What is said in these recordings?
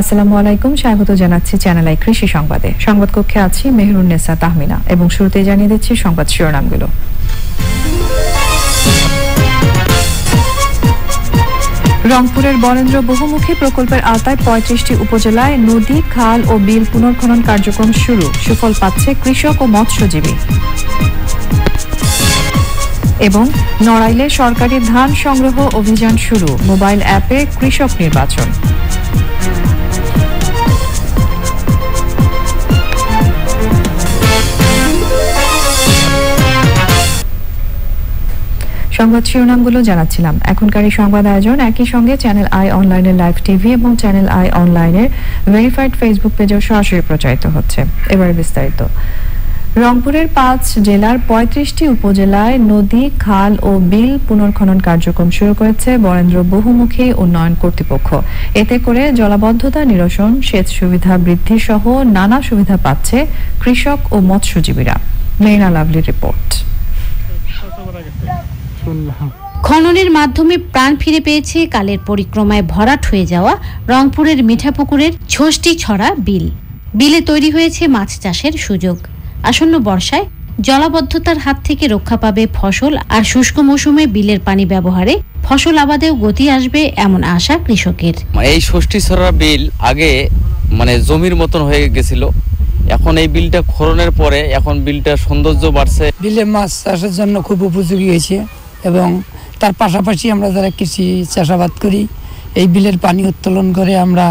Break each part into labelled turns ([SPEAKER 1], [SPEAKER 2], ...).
[SPEAKER 1] আসসালামু আলাইকুম, স্বাগত জানাচ্ছি চ্যানেল আই কৃষি সংবাদে। সংবাদ কক্ষে আছি মেহরুন্নেসা তাহমিনা এবং শুরুতে জানিয়ে দিচ্ছি সংবাদ শিরোনামগুলো। রংপুরের বরেন্দ্র বহুমুখী প্রকল্পের আওতায় পঁয়ত্রিশটি উপজেলায় নদী, খাল ও বিল পুনর্খনন কার্যক্রম শুরু। সুফল পাচ্ছে কৃষক ও মৎস্যজীবী। এবং নড়াইলে সরকারি ধান সংগ্রহ অভিযান শুরু। মোবাইল অ্যাপে কৃষক নির্বাচন। সংবাদ শিরোনামগুলো জানাচ্ছিলাম। এখনকার এই সংবাদ আয়োজন একই সঙ্গে চ্যানেল আই অনলাইনের লাইভ টিভি এবং চ্যানেল আই অনলাইনের ভেরিফাইড ফেসবুক পেজেও সরাসরি প্রচারিত হচ্ছে। এবারে বিস্তারিত। রংপুরের পাঁচ জেলার পঁয়ত্রিশটি উপজেলায় নদী, খাল ও বিল পুনর্খনন কার্যক্রম শুরু করেছে বরেন্দ্র বহুমুখী উন্নয়ন কর্তৃপক্ষ। এতে করে জলাবদ্ধতা নিরসন, সেচ সুবিধা বৃদ্ধি সহ নানা সুবিধা পাচ্ছে কৃষক ও মৎস্যজীবীরা। মেরিনা লাভলি রিপোর্ট।
[SPEAKER 2] খননের মাধ্যমে প্রাণ ফিরে পেয়েছে কালের পরিক্রমায় ভরাট হয়ে যাওয়া রংপুরের মিঠাপুকুরের ছোষ্টি ছড়া বিল। বিলে তৈরি হয়েছে মাছ চাষের সুযোগ। আসন্ন বর্ষায় জলাবদ্ধতার হাত থেকে রক্ষা পাবে ফসল আর শুষ্ক মৌসুমে বিলের পানি ব্যবহারে ফসল আবাদেও গতি আসবে এমন আশা কৃষকের।
[SPEAKER 3] মানে এই ষষ্ঠী ছড়া বিল আগে মানে জমির মতন হয়ে গেছিল। এখন এই বিলটা খরনের পরে এখন বিলটা সৌন্দর্য বাড়ছে।
[SPEAKER 4] বিলে মাছ চাষের জন্য খুব উপযোগী হয়েছে এবং তার পাশাপাশি আমরা যারা কৃষি চাষাবাদ করি এই বিলের পানি উত্তোলন করে আমরা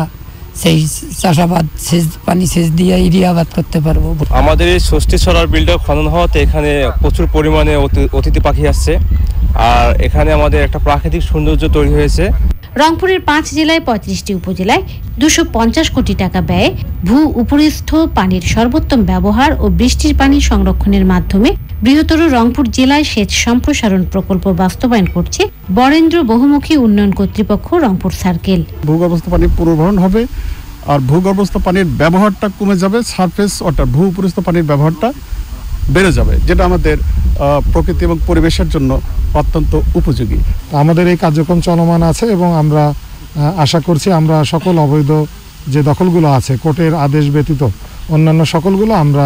[SPEAKER 4] সেই চাষাবাদ সেচ পানি সেচ দিয়ে ইরিয়াবাদ করতে পারব।
[SPEAKER 5] আমাদের এই ষষ্ঠী ছড়ার বিলটা খনন হওয়াতে এখানে প্রচুর পরিমাণে অতি- অতিথি পাখি আসছে। আর এখানে আমাদের একটা প্রাকৃতিক সৌন্দর্য তৈরি হয়েছে।
[SPEAKER 2] রংপুরের পাঁচ জেলায় পঁয়ত্রিশটি উপজেলায় দুশো পঞ্চাশ কোটি টাকা ব্যয়ে ভূ উপরিস্থ পানির সর্বোত্তম ব্যবহার ও বৃষ্টির পানি সংরক্ষণের মাধ্যমে বৃহত্তর রংপুর জেলায় সেচ সম্প্রসারণ প্রকল্প বাস্তবায়ন করছে বরেন্দ্র বহুমুখী উন্নয়ন কর্তৃপক্ষ রংপুর সার্কেল।
[SPEAKER 6] ভূগর্ভস্থ পানি পুনর্ভরণ হবে আর ভূগর্ভস্থ পানির ব্যবহারটা কমে যাবে সারফেস ওয়াটার ভূ উপরিস্থ পানির ব্যবহারটা বেড়ে যাবে যেটা আমাদের প্রকৃতি এবং পরিবেশের জন্য অত্যন্ত উপযোগী।
[SPEAKER 7] আমাদের এই কার্যক্রম চলমান আছে এবং আমরা আশা করছি আমরা সকল অবৈধ যে দখলগুলো আছে কোর্টের আদেশ ব্যতীত অন্যান্য সকলগুলো আমরা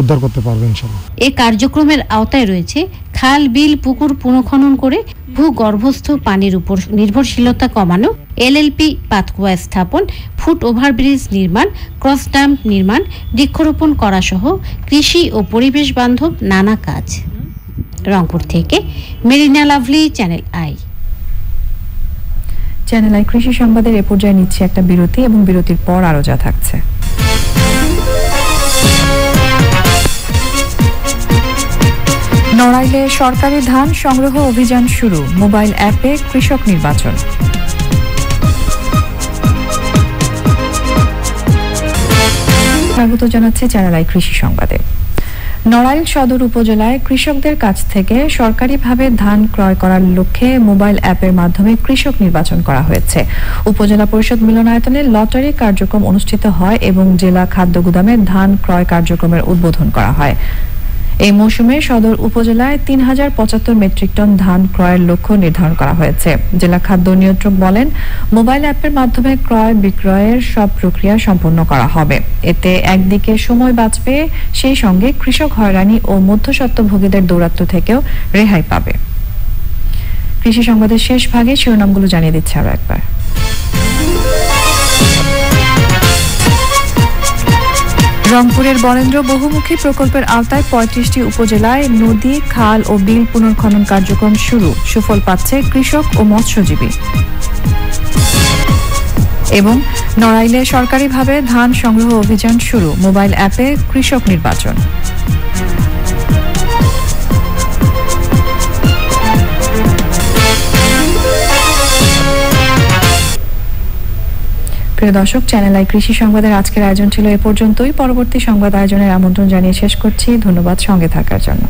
[SPEAKER 7] উদ্ধার করতে পারব ইনশাল্লাহ
[SPEAKER 2] এ কার্যক্রমের আওতায় রয়েছে খাল বিল, পুকুর পুনঃখনন করে ভূগর্ভস্থ পানির উপর নির্ভরশীলতা কমানো, এলএলপি পাতকুয়া স্থাপন, ফুট ওভারব্রিজ নির্মাণ, ক্রস ড্যাম নির্মাণ, বৃক্ষরোপণ করা সহ কৃষি ও পরিবেশ বান্ধব নানা কাজ। রংপুর থেকে Marina Lovely, channel I.
[SPEAKER 1] Channel I কৃষি সংবাদের এ পর্যায়ে নিচ্ছে একটা বিরতি এবং বিরতির পর আরও যা থাকছে। নড়াইলে সরকারি ধান সংগ্রহ অভিযান শুরু, মোবাইল অ্যাপে কৃষক নির্বাচন। স্বাগত জানাচ্ছে চ্যানেল আই কৃষি সংবাদে। নড়াইল সদর উপজেলায় কৃষকদের কাছ থেকে সরকারিভাবে ধান ক্রয় করার লক্ষ্যে মোবাইল অ্যাপের মাধ্যমে কৃষক নির্বাচন করা হয়েছে। উপজেলা পরিষদ মিলনায়তনে লটারি কার্যক্রম অনুষ্ঠিত হয় এবং জেলা খাদ্য গুদামে ধান ক্রয় কার্যক্রমের উদ্বোধন করা হয়। এই মৌসুমে সদর উপজেলায় তিন হাজার পঁচাত্তর মেট্রিক টন ধান ক্রয়ের লক্ষ্য নির্ধারণ করা হয়েছে। জেলা খাদ্য নিয়ন্ত্রক বলেন, মোবাইল অ্যাপের মাধ্যমে ক্রয় বিক্রয়ের সব প্রক্রিয়া সম্পন্ন করা হবে। এতে একদিকে সময় বাঁচবে, সেই সঙ্গে কৃষক হয়রানি ও মধ্যস্বত্বভোগীদের দৌরাত্ম্য থেকেও রেহাই পাবে। কৃষি সংবাদের শেষ ভাগে শিরোনামগুলো জানিয়ে দিচ্ছে আরও একবার। রংপুরের বরেন্দ্র বহুমুখী প্রকল্পের আওতায় পঁয়ত্রিশটি উপজেলায় নদী, খাল ও বিল পুনর্খনন কার্যক্রম শুরু। সুফল পাচ্ছে কৃষক ও মৎস্যজীবী। এবং নড়াইলে সরকারিভাবে ধান সংগ্রহ অভিযান শুরু। মোবাইল অ্যাপে কৃষক নির্বাচন। প্রিয় দর্শক চ্যানেল আই কৃষি সংবাদের আজকের আয়োজন ছিল এ পর্যন্তই। পরবর্তী সংবাদ আয়োজনের আমন্ত্রণ জানিয়ে শেষ করছি। ধন্যবাদ সঙ্গে থাকার জন্য।